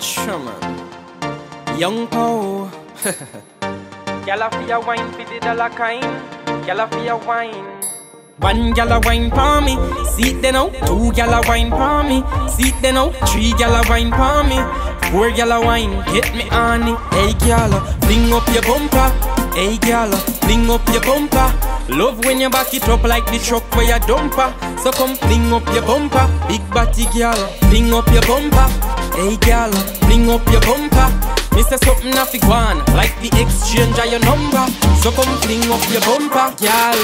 Sure. Young Pow. Gyal a fi a wine fi the dollar kind. Gyal a fi a wine. One gyal a wine for me, see it then out. Two gyal a wine for me, see it then out. Three gyal a wine for me, four gyal a wine. Get me on it, hey gyal, fling up your bumper. Hey gyal, fling up your bumper. Love when you back it up like the truck where you dumper. So come fling up your bumper, big body gyal, fling up your bumper. Hey gyal, bring up your bumper. Me say something a fi gwan Like the exchange of your number So come fling up your bumper, girl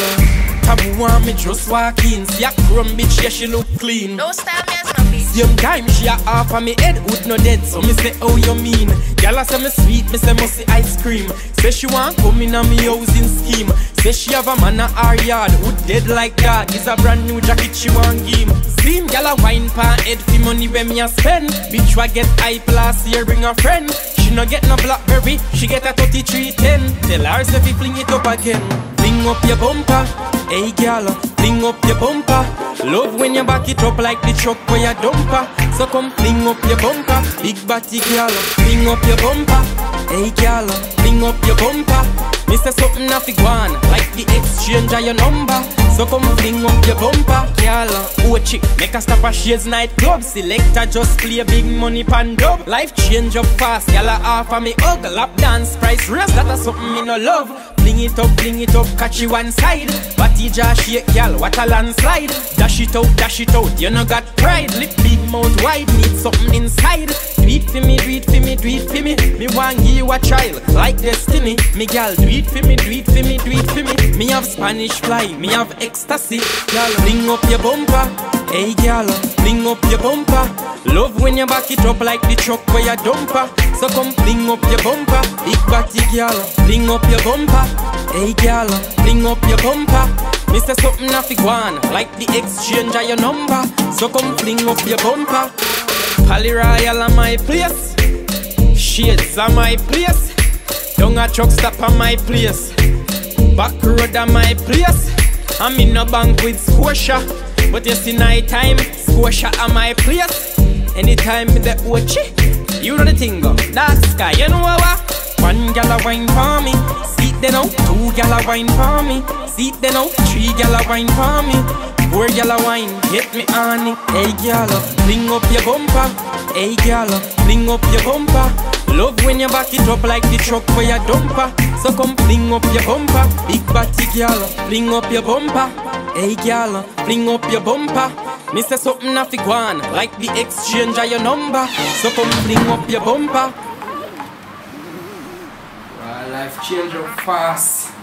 Taboo want me just walk in See a crumb bitch, yeah she look clean No style me. Same time she a half of me head would no dead. So me say how you mean? Girl I say me sweet, me say must ice cream. Say she want come in a me housing scheme. Say she have a man a her yard Who dead like that Is a brand new jacket she want give. Same girl a wine pan head fi money when me a spend. Bitch wa get hype last year bring a friend. She no get no blackberry She get a 3310 Tell her say fi fling it up again. Fling up your bumper. Hey girl, fling up your bumper. Love when you back it up like the truck where you dumper. So come fling up your bumper. Big body girl, fling up your bumper Hey girl, fling up your bumper. Me say something a fi gwan Like the exchange of your number. So come fling up your bumper Girl, oh chick, make a stop a shades nightclub Selector just play big money pan dub. Life change up fast, a half of me hug Lap dance, price. Raise, that a something me no love. Fling it up, fling it up, catch you one side. Body jaw shake, girl, what a landslide. Dash it out, dash it out, you no got pride. Lip big mouth wide, need something inside. Do it for me, do it for me, do it for me. Me want you a trial, like destiny. Me gal, do it for me, do it for me, do it for me. Me have Spanish fly, me have ecstasy. Gal, fling up your bumper. Hey gal, fling up your bumper. Love when you back it up like the truck where you dumper. So come fling up your bumper. Big body gal, fling up your bumper. Hey gal, fling up your bumper Say something a fi gwan Like the exchange of your number. So come fling up your bumper. Pally Royal on my place. Shades on my place. Down a truck stop on my place. Back road on my place. I'm in a bank with Scotia. But you see night time Scotia on my place. Anytime me the Ochi You know the thing go. Dark sky you know what One gal a wine for me then out Two gal a wine for me. Seat then out Three gal a wine for me. Four gal a wine. Get me on it Hey gal Fling up your bumper. Hey gal Fling up your bumper. Love when you back it up like the truck for your dumper. So come fling up your bumper. Big body girl, fling up your bumper. Hey girl, fling up your bumper. Me say something a fi Like the exchange of your number. So come fling up your bumper Up fast